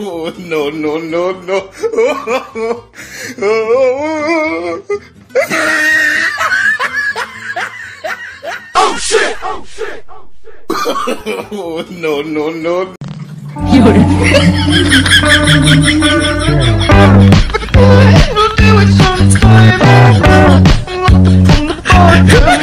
Oh, no, no, no, no. Oh, oh, oh shit! Oh, shit! Oh, shit! oh, no, no, no. You're...